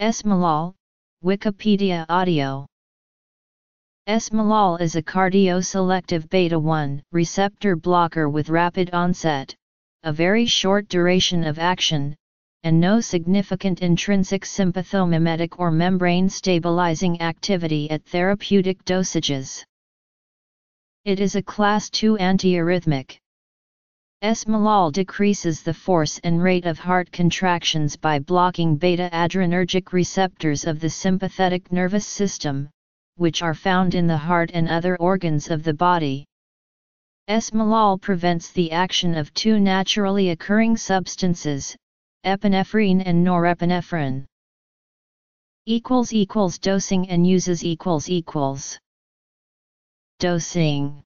Esmolol, Wikipedia Audio Esmolol is a cardioselective beta-1 receptor blocker with rapid onset, a very short duration of action, and no significant intrinsic sympathomimetic or membrane stabilizing activity at therapeutic dosages. It is a class II antiarrhythmic. Esmolol decreases the force and rate of heart contractions by blocking beta-adrenergic receptors of the sympathetic nervous system, which are found in the heart and other organs of the body. Esmolol prevents the action of two naturally occurring substances, epinephrine and norepinephrine. Dosing and uses Dosing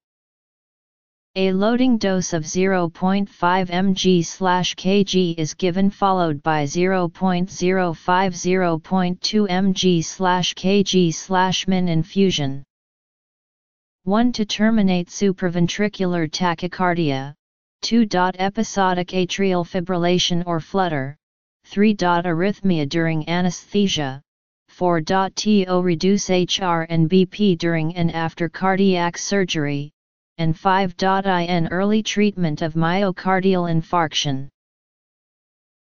a loading dose of 0.5 mg/kg is given followed by 0.050.2 mg/kg/min infusion. 1 to terminate supraventricular tachycardia, 2. Episodic atrial fibrillation or flutter, 3. Arrhythmia during anesthesia, 4. To reduce HR and BP during and after cardiac surgery, and 5.in early treatment of myocardial infarction.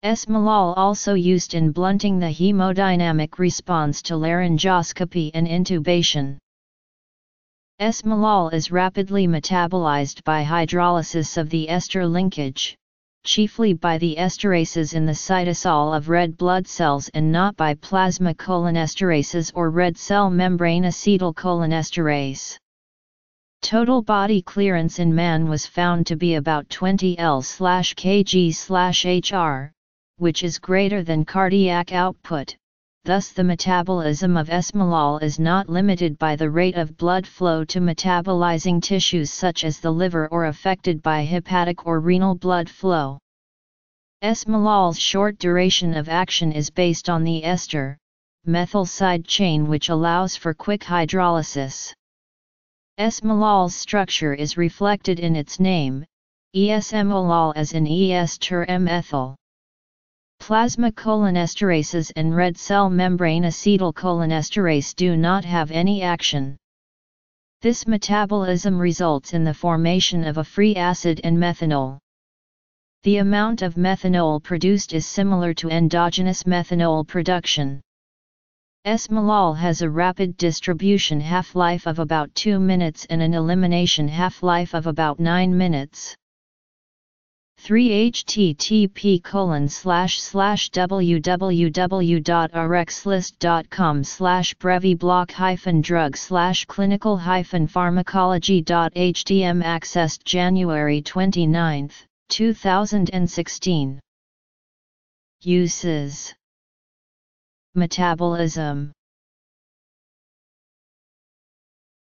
Esmolol also used in blunting the hemodynamic response to laryngoscopy and intubation. Esmolol is rapidly metabolized by hydrolysis of the ester linkage, chiefly by the esterases in the cytosol of red blood cells and not by plasma cholinesterases or red cell membrane acetylcholinesterase. Total body clearance in man was found to be about 20 L/kg/hr, which is greater than cardiac output. Thus the metabolism of esmolol is not limited by the rate of blood flow to metabolizing tissues such as the liver or affected by hepatic or renal blood flow. Esmolol's short duration of action is based on the ester, methyl side chain which allows for quick hydrolysis. Esmolol's structure is reflected in its name, esmolol as in ester methyl. Plasma cholinesterases and red cell membrane acetylcholinesterase do not have any action. This metabolism results in the formation of a free acid and methanol. The amount of methanol produced is similar to endogenous methanol production. Esmolol has a rapid distribution half-life of about 2 minutes and an elimination half-life of about 9 minutes. 3 http colon slash slash www.rxlist.com slash brevibloc hyphen drug slash clinical hyphen pharmacology.hdm accessed January 29, 2016 Uses Metabolism